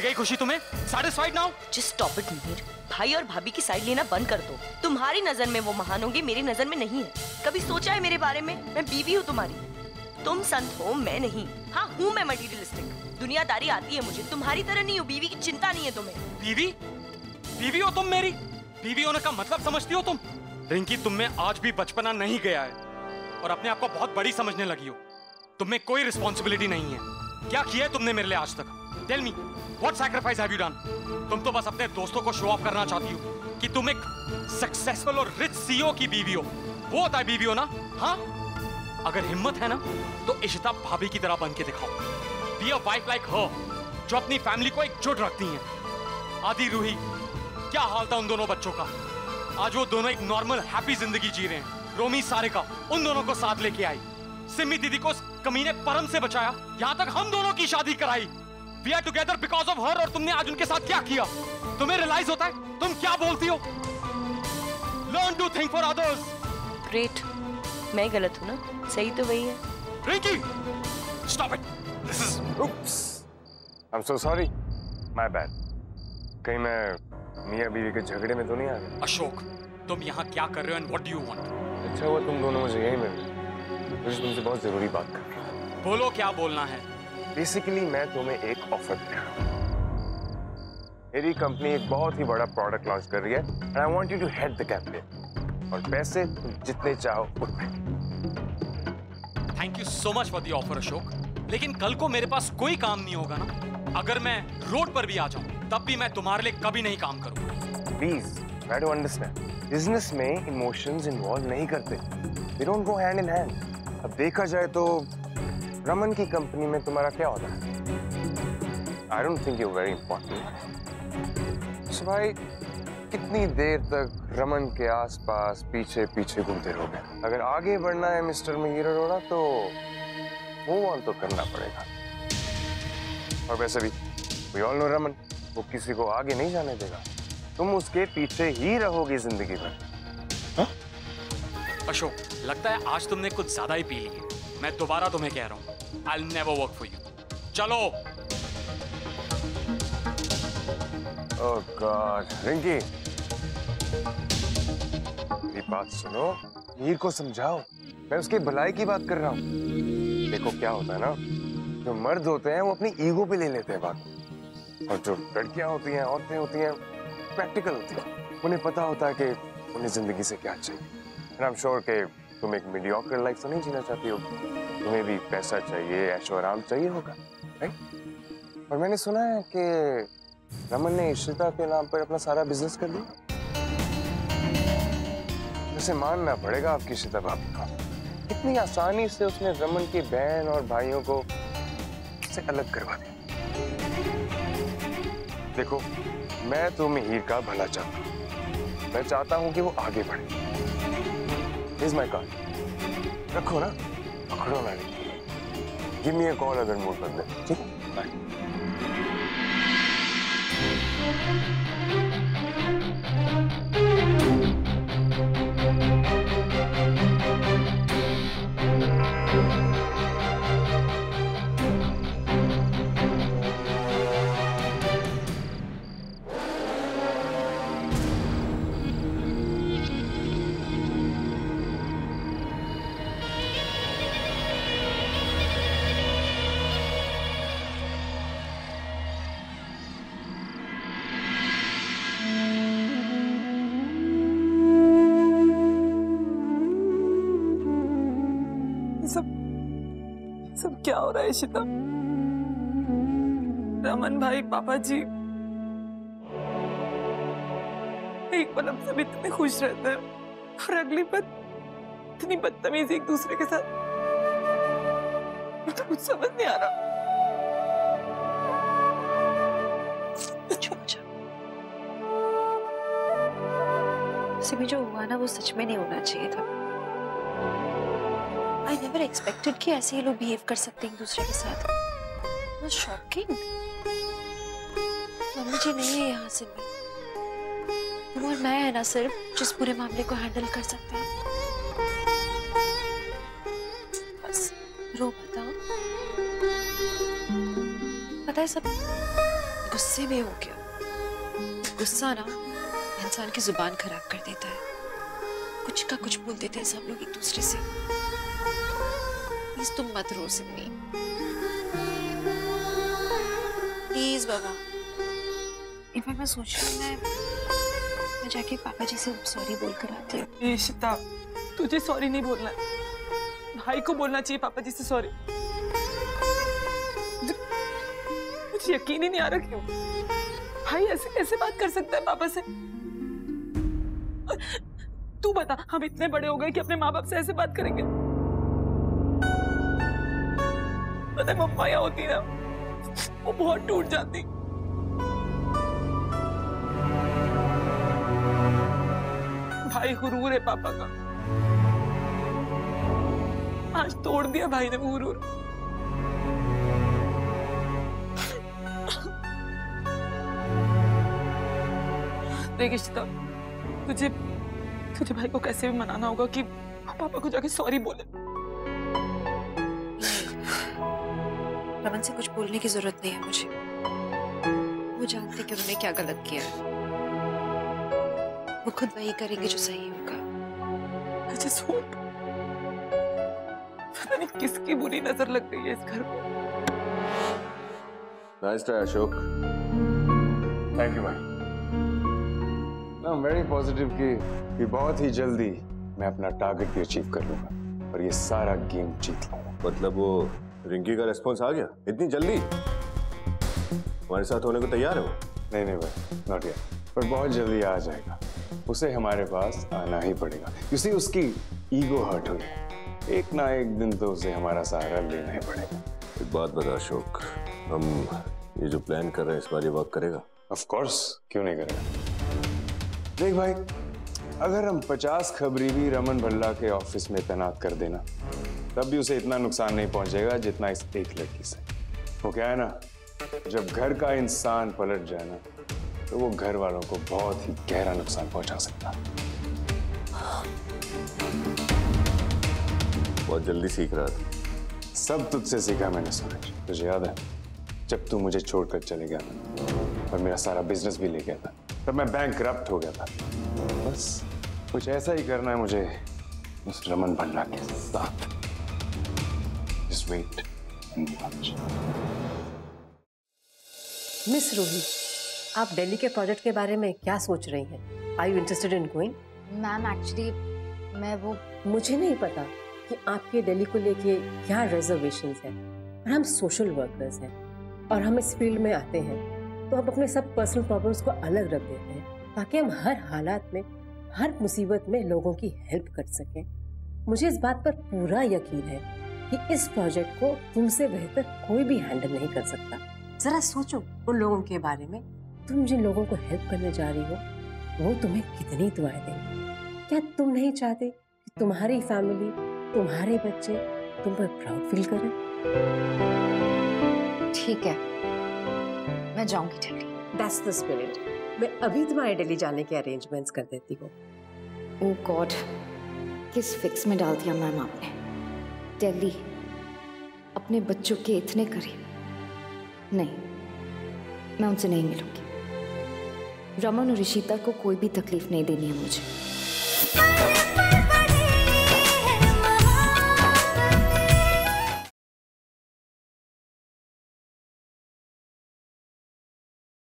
मिल गई खुशी तुम्हें? Satisfied now just stop it Mihir भाई और भाभी की साइड लेना बंद कर दो। तुम्हारी नज़र में वो महान होंगे मेरी नज़र में नहीं है। कभी सोचा है मेरे बारे में? मैं बीवी हूँ तुम्हारी। तुम संत हो मैं नहीं। हाँ हूँ मैं मटीरियलिस्टिक दुनियादारी आती है मुझे। तुम्हारी तरह नहीं हूँ बीवी की चिंता नहीं है तुम्हें। बीवी? बीवी हो तुम मेरी? बीवी होने का मतलब समझती हो तुम? रिंकी तुम में आज भी बचपना नहीं गया है। और अपने आप को बहुत बड़ी समझने लगी हो। तुम में कोई रिस्पॉन्सिबिलिटी नहीं है। क्या किया है तुमने मेरे लिए आज तक? Tell me what sacrifice have you done तुम तो बस अपने दोस्तों को शो ऑफ़ करना चाहती हो, कि तुम एक सक्सेसफुल और रिच सीईओ की बीवी हो। वो होता है बीवी हो ना? हाँ? अगर हिम्मत है ना तो इशिता भाभी की तरह बन के दिखाओ। Be a wife like her जो अपनी फैमिली को एकजुट रखती हैं। आदि रूही, क्या हाल था उन दोनों बच्चों का? आज वो दोनों एक नॉर्मल हैप्पी ज़िंदगी जी रहे हैं। रोमी सारे का उन दोनों को साथ लेके आई। सिमी दीदी को कमीने परम से बचाया। यहाँ तक हम दोनों की शादी कराई। We are together because of her और तुमने आज उनके साथ क्या किया? तुम्हें रियलाइज़ होता है? तुम क्या बोलती हो? Learn to think for others great मैं गलत हूँ ना? सही तो वही है। Rinki stop it this is Oops. I'm so sorry. My bad. कहीं मैं मियाँ बीवी के झगड़े में तो नहीं आ गया अशोक तुम यहाँ क्या कर रहे हो and what do you want अच्छा हुआ तुम दोनों मुझे यही मिल मुझे तुमसे बहुत ज़रूरी बात कर रहा हूँ। बोलो क्या बोलना है। बेसिकली मैं तुम्हें एक ऑफ़र दे रहा हूँ। मेरी कंपनी एक बहुत ही बड़ा प्रोडक्ट लॉन्च कर रही है and I want you to head the campaign और पैसे तुम जितने चाहो उतने। Thank you so much for the offer Ashok लेकिन कल को मेरे पास कोई काम नहीं होगा ना। अगर मैं रोड पर भी आ जाऊँ तब भी मैं तुम्हारे लिए कभी नहीं काम करूँगा। Please try to understand business में इमोशंस इन्वॉल्व नहीं करते। They don't go hand in hand अब देखा जाए तो रमन की कंपनी में तुम्हारा क्या होता है? I don't think you very important so भाई, कितनी देर तक रमन के आसपास पीछे पीछे घूमते रहोगे? अगर आगे बढ़ना है मिस्टर मीर अरोड़ा तो मूव ऑन तो करना पड़ेगा। और वैसे भी वी ऑल नो रमन, वो किसी को आगे नहीं जाने देगा। तुम उसके पीछे ही रहोगे ज़िंदगी भर। अशोक, लगता है आज तुमने कुछ ज़्यादा ही पी ली है। मैं दोबारा तुम्हें कह रहा हूँ I never work for you चलो। गॉड रिंकी। मेरी बात सुनो। मीर को समझाओ। मैं उसकी भलाई की बात कर रहा हूँ। देखो क्या होता है ना, जो मर्द होते हैं, वो अपनी ईगो पे ले लेते हैं बात। और जो लड़कियाँ होती हैं, औरतें होती हैं प्रैक्टिकल होती हैं। उन्हें पता होता है कि उन्हें ज़िंदगी से क्या चाहिए। आई एम श्योर तुम एक मीडियोकर लाइफ तो नहीं जीना चाहती हो? तुम्हें भी पैसा चाहिए ऐशो आराम चाहिए होगा राइट और मैंने सुना है कि रमन ने इशिता के नाम पर अपना सारा बिज़नेस कर लिया उसे मानना पड़ेगा आपकी इशिता भाभी का। इतनी आसानी से उसने रमन की बहन और भाइयों को से अलग करवा दिया। देखो, मैं तो मिहिर का भला चाहता हूँ। मैं चाहता हूँ कि वो आगे बढ़े। इज़ माई कार्ड रखो ना। पकड़ो ना गिव मी अ कॉल अगर मूड बदले ठीक है? बाय सब सब क्या हो रहा है शिता? रमन भाई पापा जी एक पल सब इतने खुश रहते हैं और अगली पल इतनी बदतमीजी एक दूसरे के साथ। मुझे कुछ समझ नहीं आ रहा। जो हुआ ना, वो सच में नहीं होना चाहिए था। नेवर एक्सपेक्टेड कि ऐसे ही लोग बिहेव कर सकते हैं दूसरे के साथ। शॉकिंग मम्मी जी नहीं है यहाँ से तुम और मैं है ना सिर्फ़, जिस पूरे मामले को हैंडल कर सकते हैं। बस, रो बताओ पता है सब गुस्से में हो गया। गुस्सा ना इंसान की ज़ुबान खराब कर देता है। कुछ का कुछ बोल देते हैं सब लोग एक दूसरे से। प्लीज़ तुम मत रो सिमी प्लीज़ बाबा। एक बार मैं सोच रही हूँ मैं मैं जाके पापा जी से सॉरी बोल कर आती हूँ। ईशिता तुझे सॉरी नहीं बोलना। भाई को बोलना चाहिए पापा जी से सॉरी मुझे यकीन ही नहीं आ रहा क्यों। भाई ऐसे कैसे बात कर सकता है पापा से? तू बता हम इतने बड़े हो गए कि अपने माँ बाप से ऐसे बात करेंगे? पता मम्मा यहाँ होती ना, वो बहुत टूट जाती। भाई हुरूर है पापा का। आज तोड़ दिया भाई ने वो हुरूर। देख तुझे तुझे भाई को कैसे भी मनाना होगा कि पापा को जाके सॉरी बोले। रमन से कुछ बोलने की ज़रूरत नहीं है मुझे। वो जानते कि उन्होंने क्या गलत किया है। वो खुद वही करेंगे जो सही होगा। पता किसकी बुरी नज़र लग गई है इस घर को। Nice try Ashok thank you भाई आई एम वेरी पॉजिटिव कि कि बहुत ही जल्दी मैं अपना टारगेट भी अचीव कर लूँगा। और ये सारा गेम जीत लूँगा। मतलब वो रिंकी का रेस्पॉन्स आ गया? इतनी जल्दी? हमारे साथ होने को तैयार है वो? नहीं नहीं भाई नॉट yet. पर बहुत जल्दी आ जाएगा। उसे हमारे पास आना ही पड़ेगा। इसी उसकी ईगो हर्ट हुई। एक ना एक दिन तो उसे हमारा सहारा लेना ही पड़ेगा। एक बात बता अशोक। हम ये जो प्लान कर रहे हैं इस बार ये वर्क करेगा? ऑफ़ कोर्स क्यों नहीं करेगा? देख भाई अगर हम पचास खबरी भी रमन भल्ला के ऑफ़िस में तैनात कर देना तब भी उसे इतना नुकसान नहीं पहुंचेगा जितना इस एक लड़की से। वो क्या है ना जब घर का इंसान पलट जाए ना तो वो घर वालों को बहुत ही गहरा नुकसान पहुँचा सकता बहुत जल्दी सीख रहा था। सब तुझसे सीखा मैंने सूरज तुझे याद है जब तू मुझे छोड़कर चले गया था और मेरा सारा बिज़नेस भी ले गया था तब मैं बैंक करप्ट हो गया था। बस कुछ ऐसा ही करना है मुझे उस रमन भंडा के साथ। Wait and watch. Miss Roohi आप दिल्ली के प्रोजेक्ट के बारे में क्या सोच रही हैं? I you interested in going ma'am actually मैं वो मुझे नहीं पता कि आपके दिल्ली को लेके क्या रिजर्वेशंस हैं पर हम सोशल वर्कर्स हैं और हम इस फ़ील्ड में आते हैं तो हम अपने सब पर्सनल प्रॉब्लम्स को अलग रख देते हैं ताकि हम हर हालात में हर मुसीबत में लोगों की हेल्प कर सकें। मुझे इस बात पर पूरा यकीन है कि इस प्रोजेक्ट को तुमसे बेहतर कोई भी हैंडल नहीं कर सकता। जरा सोचो उन लोगों के बारे में। तुम जिन लोगों को हेल्प करने जा रही हो वो तुम्हें कितनी दुआएँ देंगे? क्या तुम नहीं चाहते कि तुम्हारी फैमिली तुम्हारे बच्चे तुम पर प्राउड फील करें? ठीक है। मैं जाऊँगी दिल्ली दैट्स द स्पिरिट मैं अभी तुम्हारे दिल्ली जाने के अरेंजमेंट्स कर देती हूँ। ओ गॉड किस फिक्स में डाल दिया मैम आपने? दिल्ली अपने बच्चों के इतने करीब। नहीं, मैं उनसे नहीं मिलूँगी। रमन और ऋषिता को कोई भी तकलीफ़ नहीं देनी है मुझे।